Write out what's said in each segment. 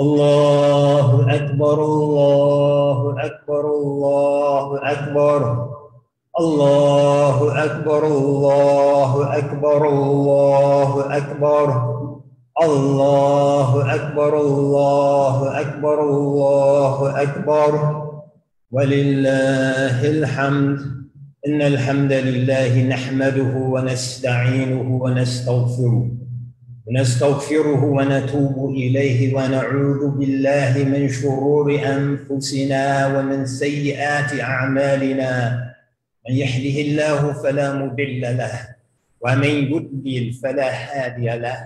الله أكبر الله أكبر الله أكبر. الله أكبر الله أكبر الله أكبر. الله أكبر الله أكبر الله أكبر. ولله الحمد. إن الحمد لله نحمده ونستعينه ونستغفره. ونستغفره ونتوب إليه ونعوذ بالله من شرور أنفسنا ومن سيئات أعمالنا. من يهده الله فلا مضل له ومن يضلل فلا هادي له.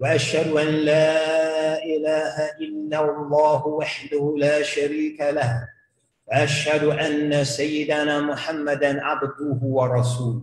وأشهد أن لا إله إلا الله وحده لا شريك له وأشهد أن سيدنا محمدا عبده ورسوله.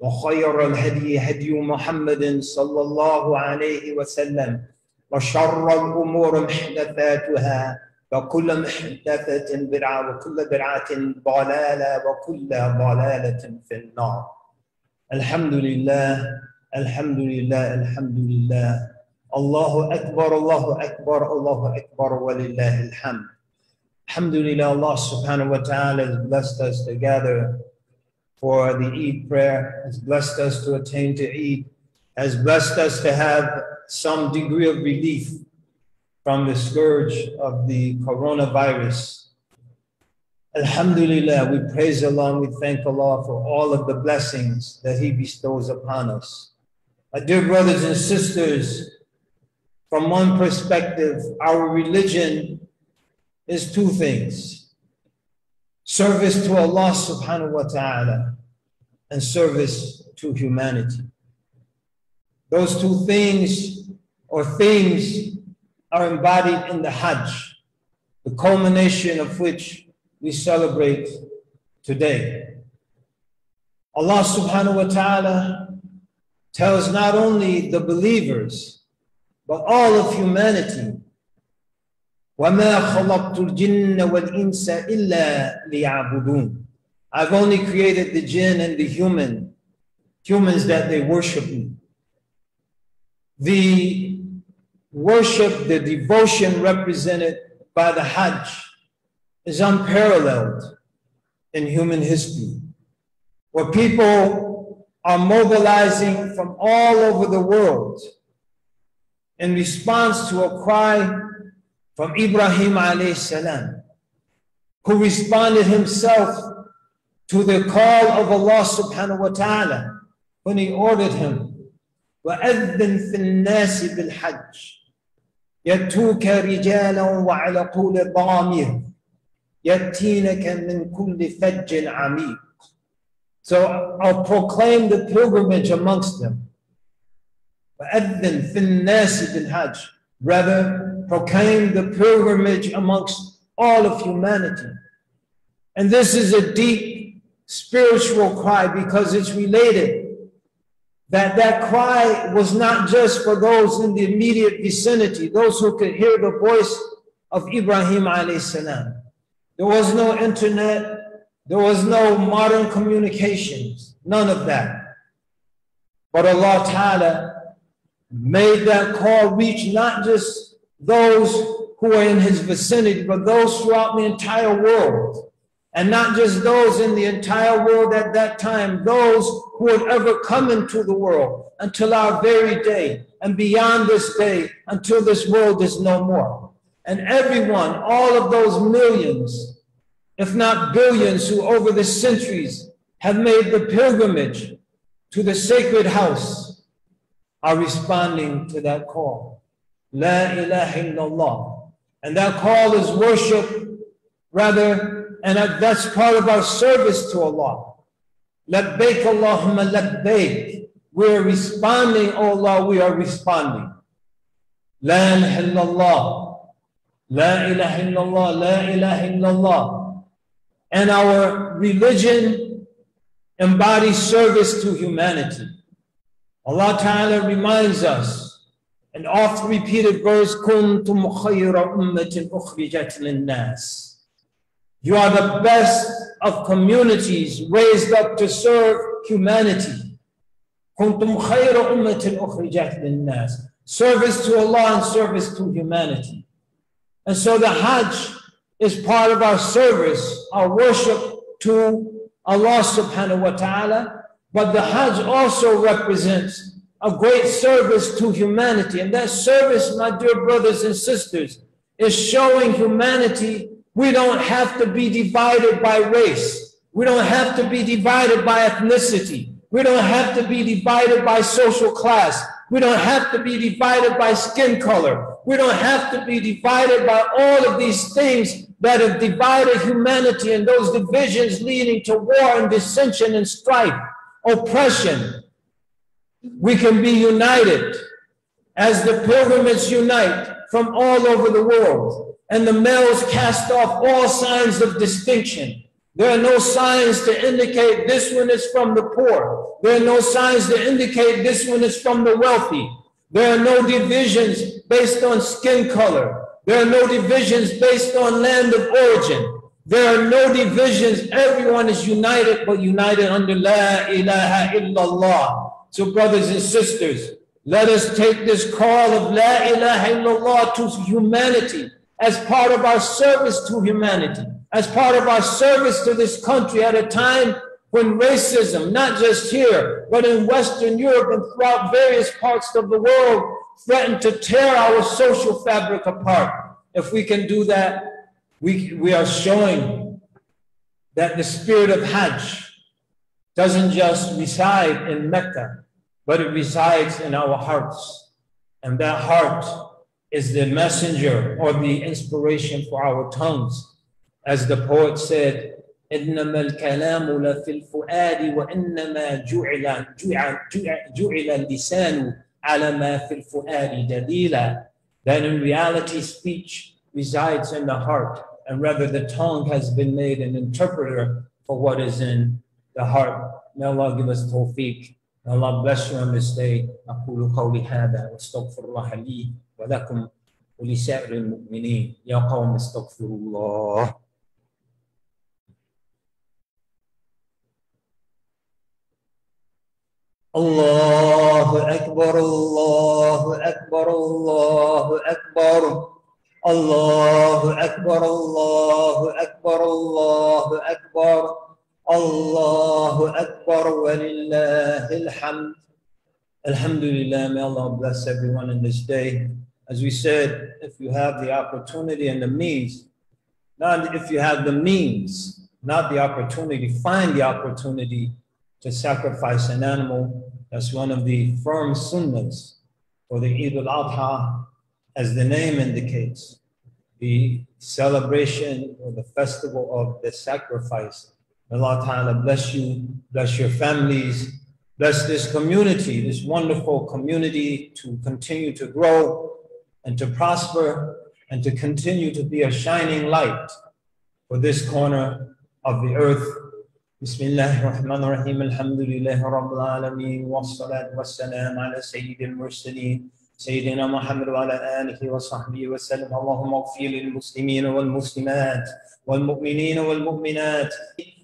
وخير الهدي هدي محمد صلى الله عليه وسلم وشر الأمور محدثاتها وكل محدثة بدعة وكل بدعة ضلالة وكل ضلالة في النار. الحمد لله الحمد لله الحمد لله. الله أكبر الله أكبر الله أكبر ولله الحمد. الحمد لله subhanahu wa ta'ala has blessed us to gather for the Eid prayer, has blessed us to attain to Eid, has blessed us to have some degree of relief from the scourge of the coronavirus. Alhamdulillah, we praise Allah and we thank Allah for all of the blessings that He bestows upon us. My dear brothers and sisters, from one perspective, our religion is two things service to Allah subhanahu wa ta'ala and service to humanity. Those two things or themes are embodied in the Hajj, the culmination of which we celebrate today. Allah subhanahu wa ta'ala tells not only the believers, but all of humanity وَمَا خَلَقْتُ الْجِنَّ وَالْإِنسَ إِلَّا لِيَعْبُدُونَ I've only created the jinn and the human, humans that they worship me. The worship, the devotion represented by the Hajj is unparalleled in human history, where people are mobilizing from all over the world in response to a cry from Ibrahim alayhi salam, who responded himself to the call of Allah subhanahu wa ta'ala when he ordered him, وَأَذِّن فِي النَّاسِ بِالْحَجِّ يَتُوكَ رِجَالًا وَعَلَى طُولِ ضَامِرٍ يَأْتِينَكَ مِنْ كُلِّ فَجٍّ عَمِيقٍ So I'll proclaim the pilgrimage amongst them. وَأَذِّن فِي النَّاسِ بِالْحَجِّ Rather, proclaim the pilgrimage amongst all of humanity. And this is a deep spiritual cry because it's related that that cry was not just for those in the immediate vicinity, those who could hear the voice of Ibrahim alayhi salam. There was no internet, there was no modern communications, none of that. But Allah Ta'ala made that call reach not just those who are in his vicinity, but those throughout the entire world. And not just those in the entire world at that time, those who would ever come into the world until our very day and beyond this day until this world is no more. And everyone, all of those millions if not billions, who over the centuries have made the pilgrimage to the sacred house are responding to that call. La ilaha illallah. And that call is worship, rather, and that's part of our service to Allah. Labbaik Allahumma labbaik. We're responding, oh Allah, we are responding. La ilaha illallah. La ilaha illallah. La ilaha illallah. And our religion embodies service to humanity. Allah Ta'ala reminds us and oft repeated verse, Kuntum khayra ummatin ukhrijat nas." You are the best of communities raised up to serve humanity. Kuntum khayra ummatin ukhrijat nas." Service to Allah and service to humanity. And so the Hajj is part of our service, our worship to Allah subhanahu wa ta'ala. But the Hajj also represents a great service to humanity. And that service, my dear brothers and sisters, is showing humanity we don't have to be divided by race. We don't have to be divided by ethnicity. We don't have to be divided by social class. We don't have to be divided by skin color. We don't have to be divided by all of these things that have divided humanity and those divisions leading to war and dissension and strife, oppression. We can be united as the pilgrims unite from all over the world and the males cast off all signs of distinction. There are no signs to indicate this one is from the poor. There are no signs to indicate this one is from the wealthy. There are no divisions based on skin color. There are no divisions based on land of origin. There are no divisions. Everyone is united, but united under La ilaha illallah. So, brothers and sisters, let us take this call of La ilaha illallah to humanity as part of our service to humanity, as part of our service to this country at a time when racism, not just here, but in Western Europe and throughout various parts of the world, threaten to tear our social fabric apart. If we can do that, we, we are showing that the spirit of Hajj doesn't just reside in Mecca, but it resides in our hearts. And that heart is the messenger or the inspiration for our tongues. As the poet said, إنما الكلام لفي الفؤاد وإنما جعل جعل جعل اللسان على ما في الفؤاد دليلا. That in reality, speech resides in the heart, and rather the tongue has been made an interpreter for what is in the heart. May Allah give us tawfiq. May Allah bless you on this day. أقول قولي هذا واستغفر الله لي ولكم ولسائر المؤمنين يا قوم استغفروا الله الله أكبر الله أكبر الله أكبر الله أكبر الله أكبر الله أكبر Allahu Akbar wa lillahi alhamd. Alhamdulillah, may Allah bless everyone in this day. As we said, if you have the opportunity and the means, not if you have the means, not the opportunity, find the opportunity to sacrifice an animal. That's one of the firm sunnahs for the Eid al-Adha, as the name indicates, the celebration or the festival of the sacrifice May Allah Ta'ala bless you, bless your families, bless this community, this wonderful community to continue to grow and to prosper and to continue to be a shining light for this corner of the earth. بسم الله الرحمن الرحيم الحمد لله رب العالمين والصلاة والسلام على سيد المرسلين سيدنا محمد وعلى آله وصحبه وسلم اللهم اغفر للمسلمين والمسلمات والمؤمنين والمؤمنات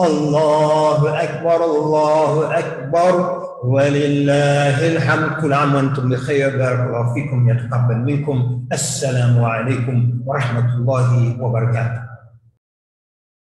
الله أكبر الله أكبر. ولله الحمد. كل عام وأنتم بخير. بارك الله فيكم يتقبل منكم. السلام عليكم ورحمة الله وبركاته.